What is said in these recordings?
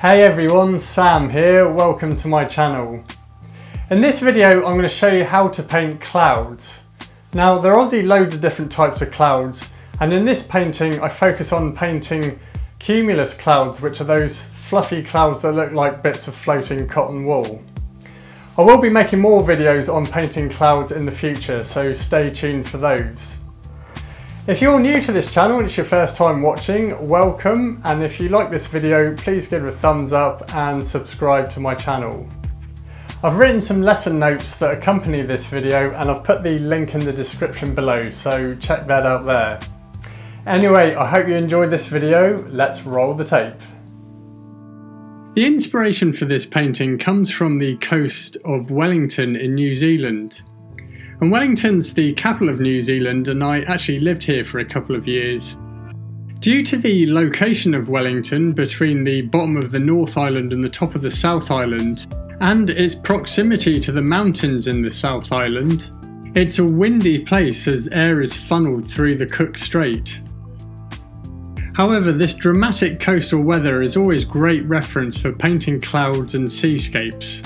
Hey everyone, Sam here, welcome to my channel. In this video I'm going to show you how to paint clouds. Now there are obviously loads of different types of clouds and in this painting I focus on painting cumulus clouds which are those fluffy clouds that look like bits of floating cotton wool. I will be making more videos on painting clouds in the future so stay tuned for those. If you're new to this channel and it's your first time watching, welcome and if you like this video please give it a thumbs up and subscribe to my channel. I've written some lesson notes that accompany this video and I've put the link in the description below so check that out there. Anyway, I hope you enjoyed this video, let's roll the tape. The inspiration for this painting comes from the coast of Wellington in New Zealand. And Wellington's the capital of New Zealand, and I actually lived here for a couple of years. Due to the location of Wellington between the bottom of the North Island and the top of the South Island, and its proximity to the mountains in the South Island, it's a windy place as air is funneled through the Cook Strait. However, this dramatic coastal weather is always great reference for painting clouds and seascapes.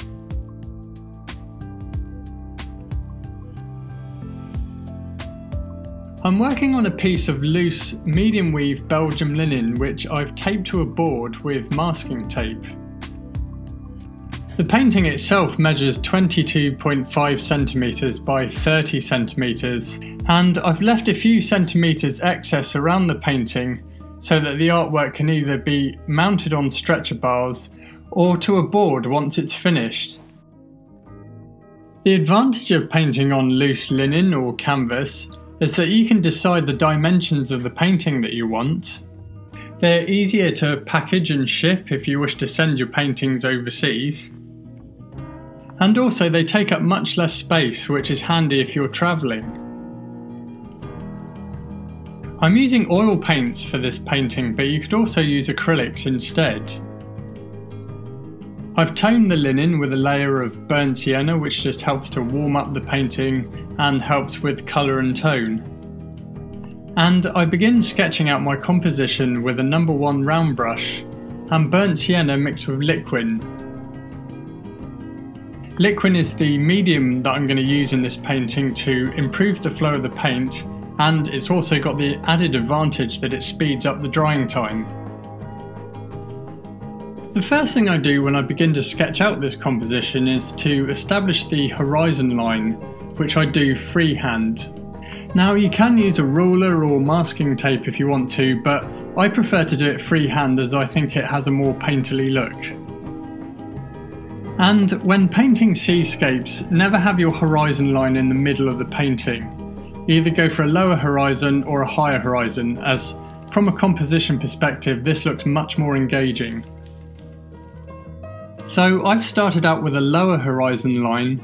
I'm working on a piece of loose medium weave Belgium linen which I've taped to a board with masking tape. The painting itself measures 22.5 centimetres by 30 centimetres and I've left a few centimetres excess around the painting so that the artwork can either be mounted on stretcher bars or to a board once it's finished. The advantage of painting on loose linen or canvas is that you can decide the dimensions of the painting that you want. They're easier to package and ship if you wish to send your paintings overseas. And also they take up much less space which is handy if you're travelling. I'm using oil paints for this painting but you could also use acrylics instead. I've toned the linen with a layer of burnt sienna which just helps to warm up the painting and helps with colour and tone. And I begin sketching out my composition with a number one round brush and burnt sienna mixed with liquin. Liquin is the medium that I'm going to use in this painting to improve the flow of the paint and it's also got the added advantage that it speeds up the drying time. The first thing I do when I begin to sketch out this composition is to establish the horizon line, which I do freehand. Now you can use a ruler or masking tape if you want to, but I prefer to do it freehand as I think it has a more painterly look. And when painting seascapes, never have your horizon line in the middle of the painting. Either go for a lower horizon or a higher horizon, as from a composition perspective this looks much more engaging. So I've started out with a lower horizon line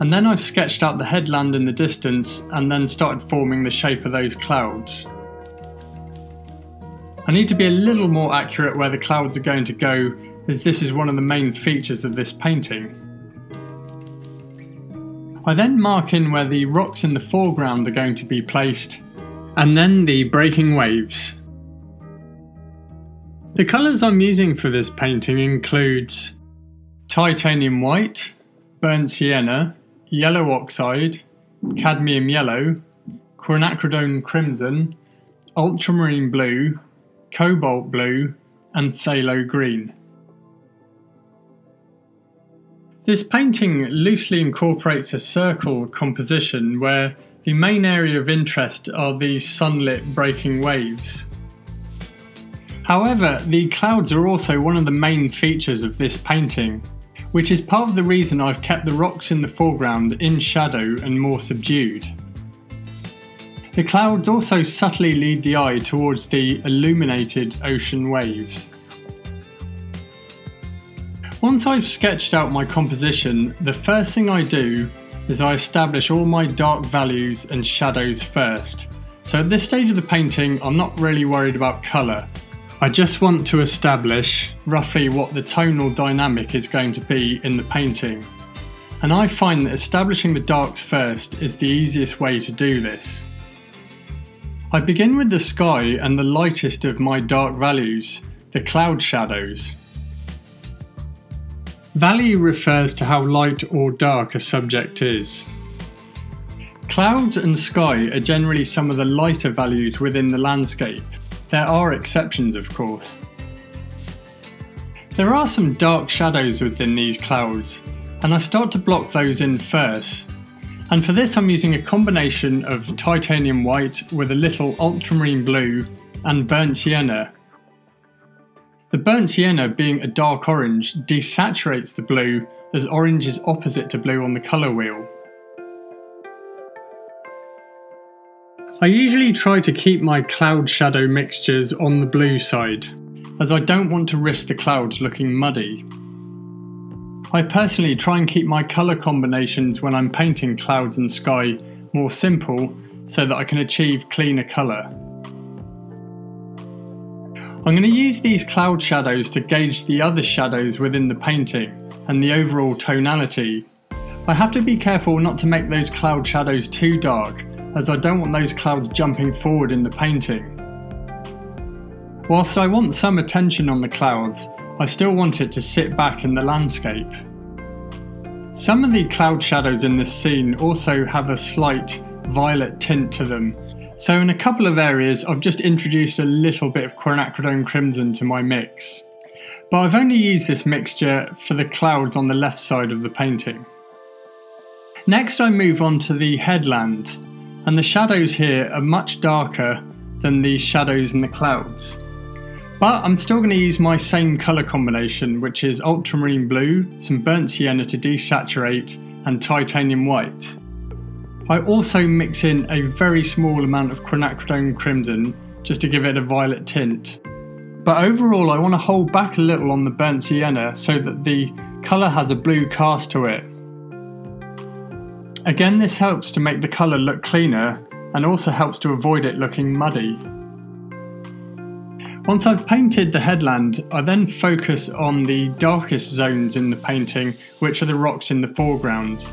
and then I've sketched out the headland in the distance and then started forming the shape of those clouds. I need to be a little more accurate where the clouds are going to go as this is one of the main features of this painting. I then mark in where the rocks in the foreground are going to be placed and then the breaking waves. The colours I'm using for this painting includes titanium white, burnt sienna, yellow oxide, cadmium yellow, quinacridone crimson, ultramarine blue, cobalt blue, and phthalo green. This painting loosely incorporates a circle composition where the main area of interest are these sunlit breaking waves. However, the clouds are also one of the main features of this painting, which is part of the reason I've kept the rocks in the foreground in shadow and more subdued. The clouds also subtly lead the eye towards the illuminated ocean waves. Once I've sketched out my composition, the first thing I do is I establish all my dark values and shadows first. So at this stage of the painting, I'm not really worried about colour, I just want to establish roughly what the tonal dynamic is going to be in the painting. And I find that establishing the darks first is the easiest way to do this. I begin with the sky and the lightest of my dark values, the cloud shadows. Value refers to how light or dark a subject is. Clouds and sky are generally some of the lighter values within the landscape. There are exceptions of course. There are some dark shadows within these clouds, and I start to block those in first. And for this I'm using a combination of titanium white with a little ultramarine blue and burnt sienna. The burnt sienna being a dark orange desaturates the blue as orange is opposite to blue on the colour wheel. I usually try to keep my cloud shadow mixtures on the blue side as I don't want to risk the clouds looking muddy. I personally try and keep my colour combinations when I'm painting clouds and sky more simple so that I can achieve cleaner colour. I'm going to use these cloud shadows to gauge the other shadows within the painting and the overall tonality. I have to be careful not to make those cloud shadows too dark as I don't want those clouds jumping forward in the painting. Whilst I want some attention on the clouds, I still want it to sit back in the landscape. Some of the cloud shadows in this scene also have a slight violet tint to them, so in a couple of areas I've just introduced a little bit of quinacridone crimson to my mix. But I've only used this mixture for the clouds on the left side of the painting. Next I move on to the headland, and the shadows here are much darker than the shadows in the clouds. But I'm still going to use my same colour combination, which is ultramarine blue, some burnt sienna to desaturate, and titanium white. I also mix in a very small amount of quinacridone crimson, just to give it a violet tint. But overall I want to hold back a little on the burnt sienna so that the colour has a blue cast to it. Again this helps to make the colour look cleaner and also helps to avoid it looking muddy. Once I've painted the headland, I then focus on the darkest zones in the painting, which are the rocks in the foreground.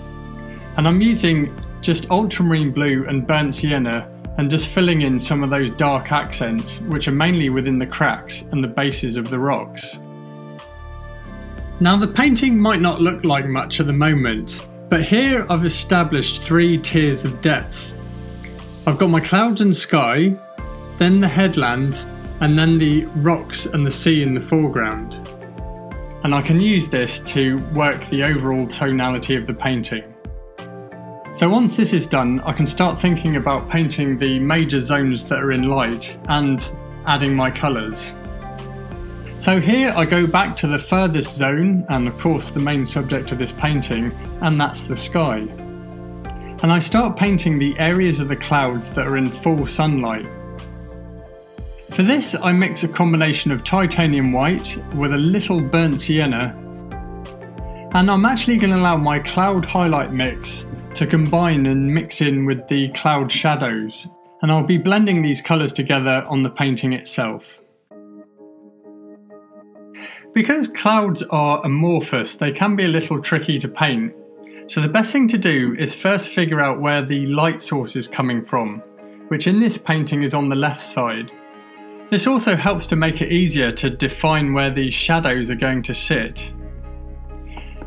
And I'm using just ultramarine blue and burnt sienna and just filling in some of those dark accents, which are mainly within the cracks and the bases of the rocks. Now the painting might not look like much at the moment, but here I've established three tiers of depth. I've got my clouds and sky, then the headland, and then the rocks and the sea in the foreground. And I can use this to work the overall tonality of the painting. So once this is done, I can start thinking about painting the major zones that are in light and adding my colours. So here I go back to the furthest zone, and of course the main subject of this painting, and that's the sky. And I start painting the areas of the clouds that are in full sunlight for this I mix a combination of titanium white with a little burnt sienna and I'm actually going to allow my cloud highlight mix to combine and mix in with the cloud shadows and I'll be blending these colours together on the painting itself. Because clouds are amorphous they can be a little tricky to paint so the best thing to do is first figure out where the light source is coming from which in this painting is on the left side this also helps to make it easier to define where these shadows are going to sit.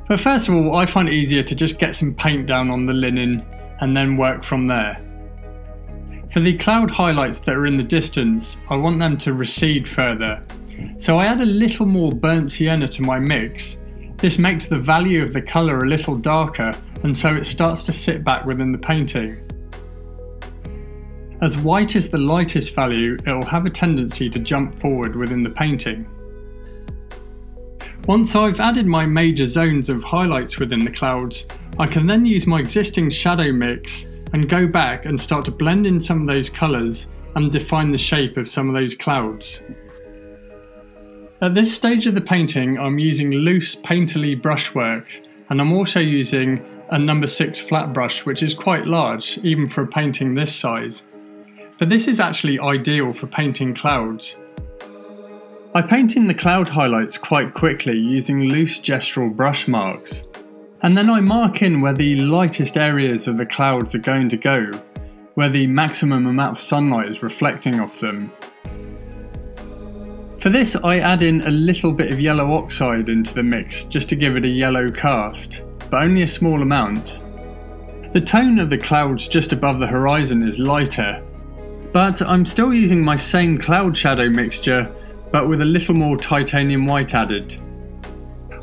But first of all, I find it easier to just get some paint down on the linen and then work from there. For the cloud highlights that are in the distance, I want them to recede further. So I add a little more burnt sienna to my mix. This makes the value of the colour a little darker and so it starts to sit back within the painting. As white is the lightest value, it will have a tendency to jump forward within the painting. Once I've added my major zones of highlights within the clouds, I can then use my existing shadow mix and go back and start to blend in some of those colours and define the shape of some of those clouds. At this stage of the painting I'm using loose painterly brushwork and I'm also using a number 6 flat brush which is quite large even for a painting this size but this is actually ideal for painting clouds. I paint in the cloud highlights quite quickly using loose gestural brush marks, and then I mark in where the lightest areas of the clouds are going to go, where the maximum amount of sunlight is reflecting off them. For this I add in a little bit of yellow oxide into the mix just to give it a yellow cast, but only a small amount. The tone of the clouds just above the horizon is lighter, but I'm still using my same cloud shadow mixture but with a little more titanium white added.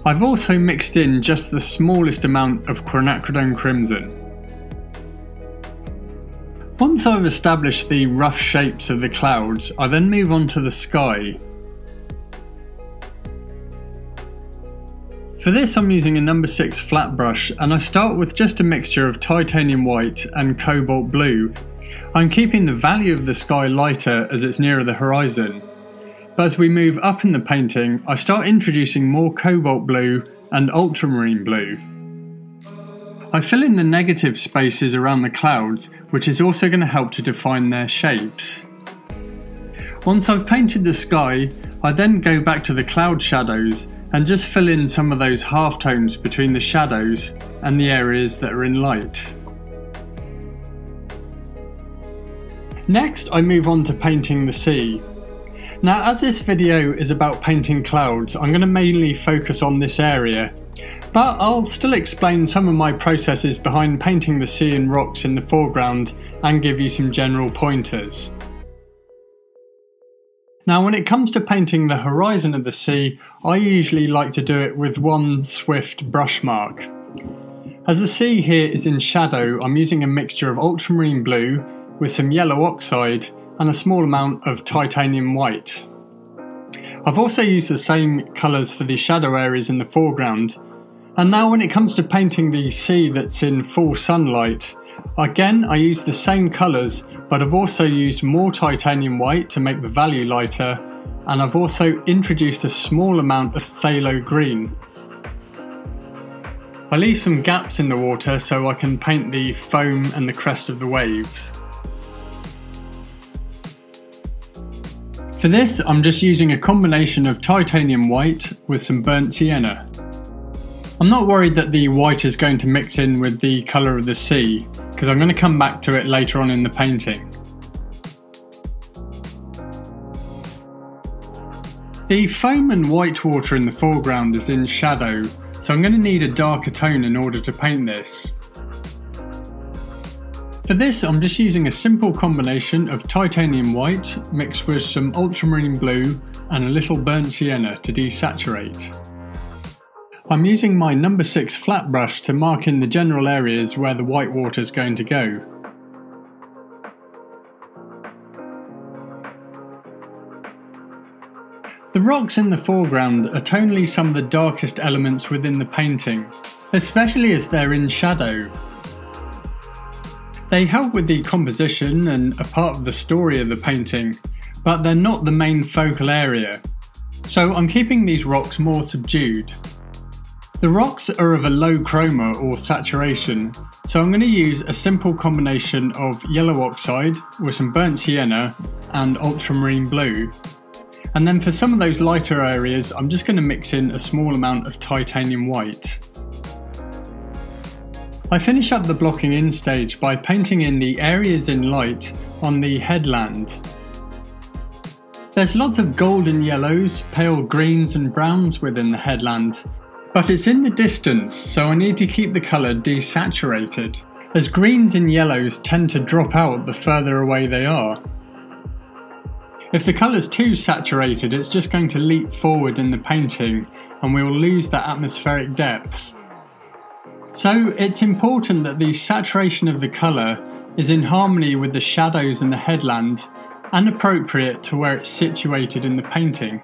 I've also mixed in just the smallest amount of quinacridone crimson. Once I've established the rough shapes of the clouds, I then move on to the sky For this I'm using a number 6 flat brush and I start with just a mixture of titanium white and cobalt blue. I'm keeping the value of the sky lighter as it's nearer the horizon. But as we move up in the painting, I start introducing more cobalt blue and ultramarine blue. I fill in the negative spaces around the clouds, which is also going to help to define their shapes. Once I've painted the sky, I then go back to the cloud shadows and just fill in some of those halftones between the shadows and the areas that are in light. Next I move on to painting the sea. Now as this video is about painting clouds I'm going to mainly focus on this area but I'll still explain some of my processes behind painting the sea and rocks in the foreground and give you some general pointers. Now when it comes to painting the horizon of the sea, I usually like to do it with one swift brush mark. As the sea here is in shadow, I'm using a mixture of ultramarine blue with some yellow oxide and a small amount of titanium white. I've also used the same colours for the shadow areas in the foreground, and now when it comes to painting the sea that's in full sunlight, again I use the same colours but I've also used more titanium white to make the value lighter and I've also introduced a small amount of phthalo green. I leave some gaps in the water so I can paint the foam and the crest of the waves. For this I'm just using a combination of titanium white with some burnt sienna. I'm not worried that the white is going to mix in with the colour of the sea, because I'm going to come back to it later on in the painting. The foam and white water in the foreground is in shadow, so I'm going to need a darker tone in order to paint this. For this I'm just using a simple combination of titanium white mixed with some ultramarine blue and a little burnt sienna to desaturate. I'm using my number 6 flat brush to mark in the general areas where the white water is going to go. The rocks in the foreground are tonally some of the darkest elements within the painting, especially as they're in shadow. They help with the composition and are part of the story of the painting, but they're not the main focal area. So I'm keeping these rocks more subdued. The rocks are of a low chroma or saturation, so I'm going to use a simple combination of yellow oxide with some burnt sienna and ultramarine blue. And then for some of those lighter areas, I'm just going to mix in a small amount of titanium white. I finish up the blocking in stage by painting in the areas in light on the headland. There's lots of golden yellows, pale greens and browns within the headland, but it's in the distance, so I need to keep the colour desaturated, as greens and yellows tend to drop out the further away they are. If the colour's too saturated, it's just going to leap forward in the painting and we will lose that atmospheric depth. So it's important that the saturation of the colour is in harmony with the shadows in the headland and appropriate to where it's situated in the painting.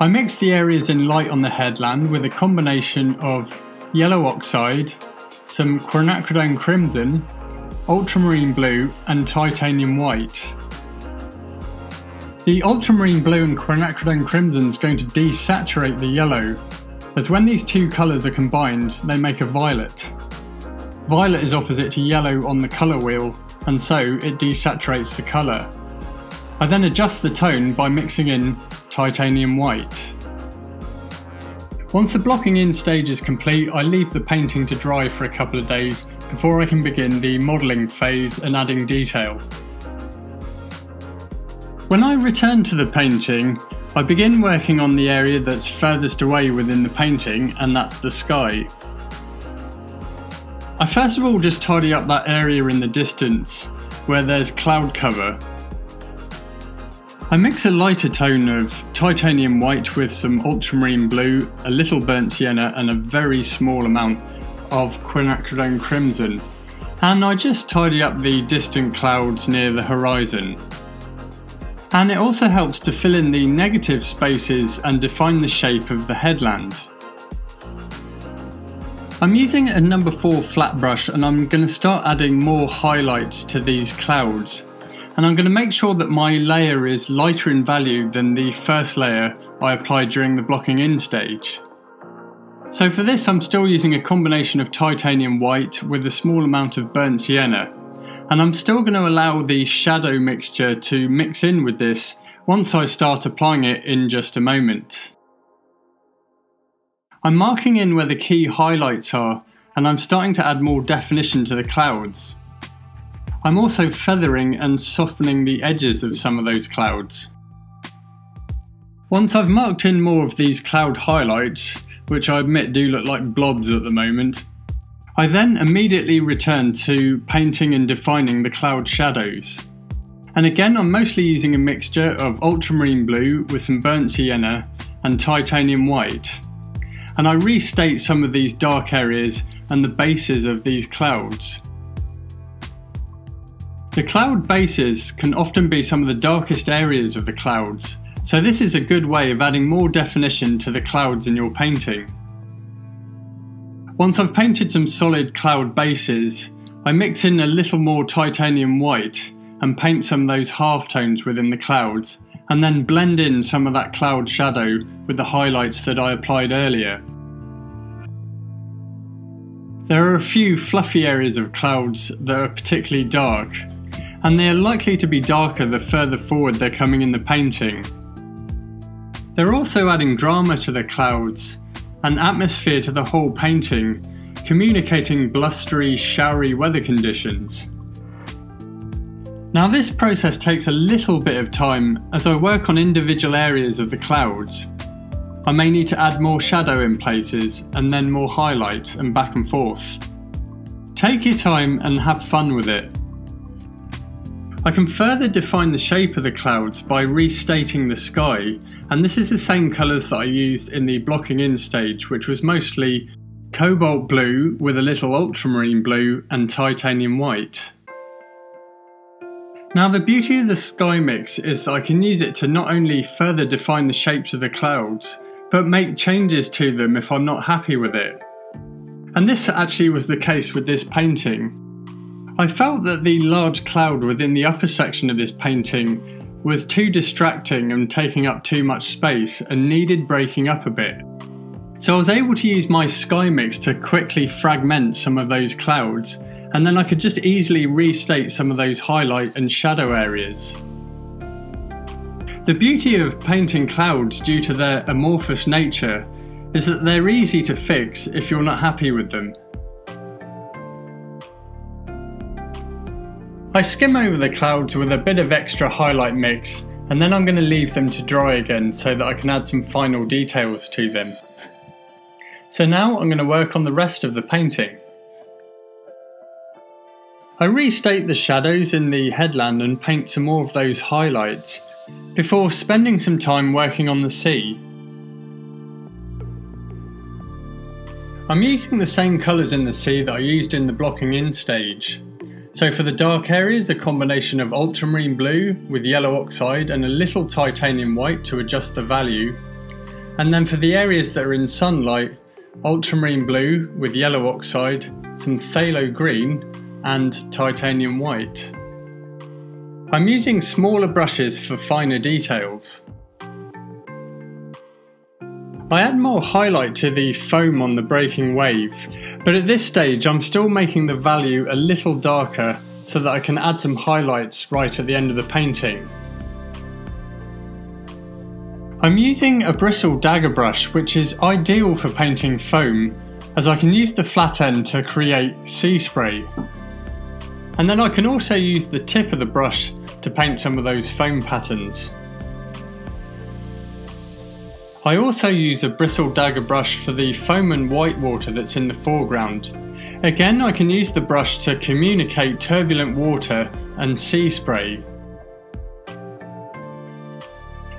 I mixed the areas in light on the headland with a combination of yellow oxide, some quinacridone crimson, ultramarine blue and titanium white. The ultramarine blue and quinacridone crimson is going to desaturate the yellow, as when these two colours are combined they make a violet. Violet is opposite to yellow on the colour wheel and so it desaturates the colour. I then adjust the tone by mixing in titanium white. Once the blocking in stage is complete, I leave the painting to dry for a couple of days before I can begin the modelling phase and adding detail. When I return to the painting, I begin working on the area that's furthest away within the painting, and that's the sky. I first of all just tidy up that area in the distance, where there's cloud cover. I mix a lighter tone of titanium white with some ultramarine blue, a little burnt sienna and a very small amount of quinacridone crimson. And I just tidy up the distant clouds near the horizon. And it also helps to fill in the negative spaces and define the shape of the headland. I'm using a number 4 flat brush and I'm going to start adding more highlights to these clouds and I'm going to make sure that my layer is lighter in value than the first layer I applied during the blocking in stage. So for this I'm still using a combination of titanium white with a small amount of burnt sienna and I'm still going to allow the shadow mixture to mix in with this once I start applying it in just a moment. I'm marking in where the key highlights are and I'm starting to add more definition to the clouds. I'm also feathering and softening the edges of some of those clouds. Once I've marked in more of these cloud highlights, which I admit do look like blobs at the moment, I then immediately return to painting and defining the cloud shadows. And again I'm mostly using a mixture of ultramarine blue with some burnt sienna and titanium white. And I restate some of these dark areas and the bases of these clouds. The cloud bases can often be some of the darkest areas of the clouds, so this is a good way of adding more definition to the clouds in your painting. Once I've painted some solid cloud bases, I mix in a little more titanium white and paint some of those halftones within the clouds, and then blend in some of that cloud shadow with the highlights that I applied earlier. There are a few fluffy areas of clouds that are particularly dark, and they are likely to be darker the further forward they're coming in the painting. They're also adding drama to the clouds, and atmosphere to the whole painting, communicating blustery, showery weather conditions. Now this process takes a little bit of time as I work on individual areas of the clouds. I may need to add more shadow in places and then more highlight and back and forth. Take your time and have fun with it. I can further define the shape of the clouds by restating the sky, and this is the same colours that I used in the blocking in stage, which was mostly cobalt blue with a little ultramarine blue and titanium white. Now the beauty of the sky mix is that I can use it to not only further define the shapes of the clouds, but make changes to them if I'm not happy with it. And this actually was the case with this painting. I felt that the large cloud within the upper section of this painting was too distracting and taking up too much space and needed breaking up a bit. So I was able to use my sky mix to quickly fragment some of those clouds and then I could just easily restate some of those highlight and shadow areas. The beauty of painting clouds due to their amorphous nature is that they're easy to fix if you're not happy with them. I skim over the clouds with a bit of extra highlight mix and then I'm going to leave them to dry again so that I can add some final details to them. So now I'm going to work on the rest of the painting. I restate the shadows in the headland and paint some more of those highlights before spending some time working on the sea. I'm using the same colours in the sea that I used in the blocking in stage. So for the dark areas, a combination of ultramarine blue with yellow oxide and a little titanium white to adjust the value. And then for the areas that are in sunlight, ultramarine blue with yellow oxide, some phthalo green and titanium white. I'm using smaller brushes for finer details. I add more highlight to the foam on the breaking wave, but at this stage I'm still making the value a little darker so that I can add some highlights right at the end of the painting. I'm using a bristle dagger brush which is ideal for painting foam as I can use the flat end to create sea spray. And then I can also use the tip of the brush to paint some of those foam patterns. I also use a bristle dagger brush for the foam and white water that's in the foreground. Again I can use the brush to communicate turbulent water and sea spray.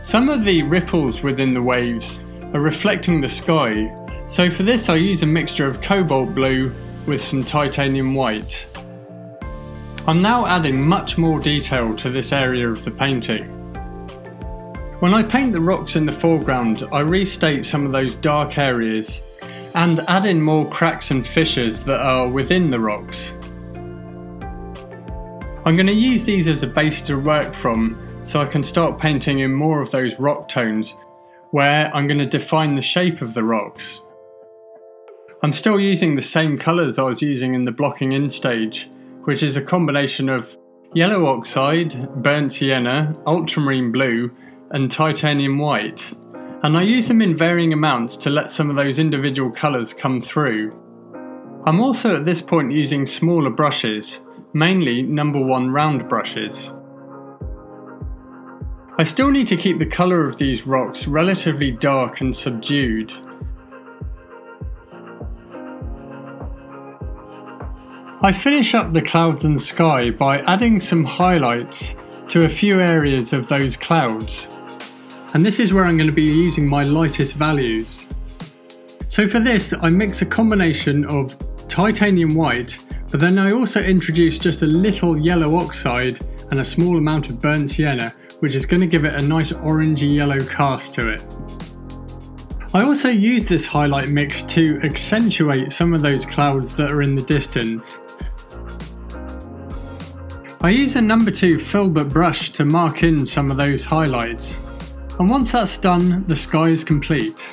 Some of the ripples within the waves are reflecting the sky, so for this I use a mixture of cobalt blue with some titanium white. I'm now adding much more detail to this area of the painting. When I paint the rocks in the foreground, I restate some of those dark areas and add in more cracks and fissures that are within the rocks. I'm going to use these as a base to work from so I can start painting in more of those rock tones where I'm going to define the shape of the rocks. I'm still using the same colours I was using in the blocking in stage, which is a combination of yellow oxide, burnt sienna, ultramarine blue and titanium white and I use them in varying amounts to let some of those individual colours come through. I'm also at this point using smaller brushes, mainly number one round brushes. I still need to keep the colour of these rocks relatively dark and subdued. I finish up the clouds and sky by adding some highlights to a few areas of those clouds and this is where I'm going to be using my lightest values. So for this I mix a combination of titanium white but then I also introduce just a little yellow oxide and a small amount of burnt sienna which is going to give it a nice orangey yellow cast to it. I also use this highlight mix to accentuate some of those clouds that are in the distance. I use a number 2 filbert brush to mark in some of those highlights. And once that's done, the sky is complete.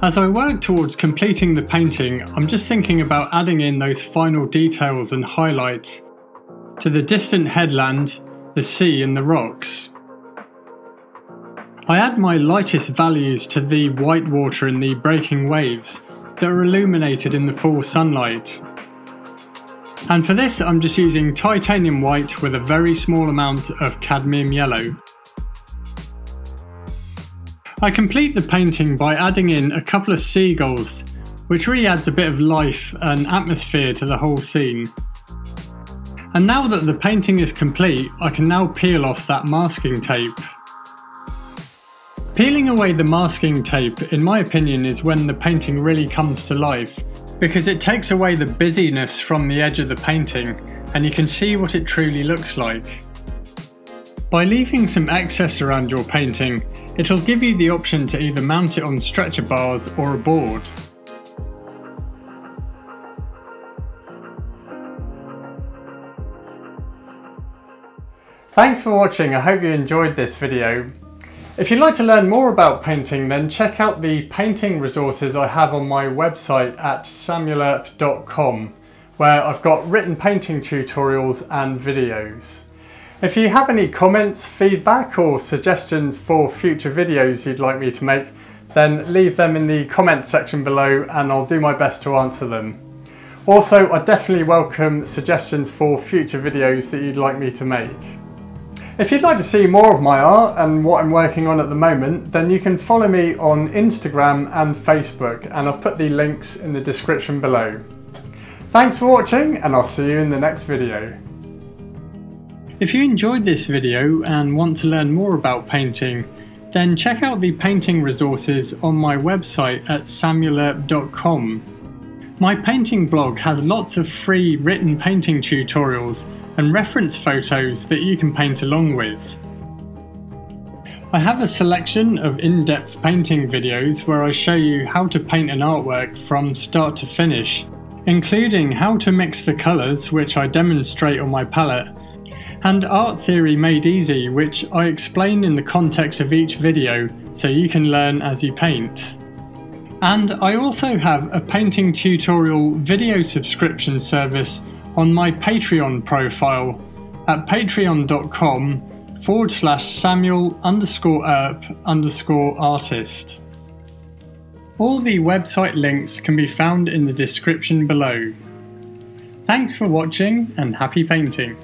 As I work towards completing the painting, I'm just thinking about adding in those final details and highlights to the distant headland, the sea and the rocks. I add my lightest values to the white water and the breaking waves that are illuminated in the full sunlight. And for this I'm just using titanium white with a very small amount of cadmium yellow. I complete the painting by adding in a couple of seagulls, which really adds a bit of life and atmosphere to the whole scene. And now that the painting is complete, I can now peel off that masking tape. Peeling away the masking tape, in my opinion, is when the painting really comes to life because it takes away the busyness from the edge of the painting and you can see what it truly looks like. By leaving some excess around your painting, it'll give you the option to either mount it on stretcher bars or a board. Thanks for watching, I hope you enjoyed this video. If you'd like to learn more about painting then check out the painting resources I have on my website at samuelearp.com, where I've got written painting tutorials and videos. If you have any comments, feedback or suggestions for future videos you'd like me to make then leave them in the comments section below and I'll do my best to answer them. Also I definitely welcome suggestions for future videos that you'd like me to make. If you'd like to see more of my art and what I'm working on at the moment, then you can follow me on Instagram and Facebook, and I've put the links in the description below. Thanks for watching, and I'll see you in the next video. If you enjoyed this video and want to learn more about painting, then check out the painting resources on my website at samuelearp.com. My painting blog has lots of free written painting tutorials and reference photos that you can paint along with. I have a selection of in-depth painting videos where I show you how to paint an artwork from start to finish, including how to mix the colours which I demonstrate on my palette, and art theory made easy which I explain in the context of each video so you can learn as you paint. And I also have a painting tutorial video subscription service on my Patreon profile at patreon.com forward slash Samuel underscore Earp underscore artist. All the website links can be found in the description below. Thanks for watching and happy painting!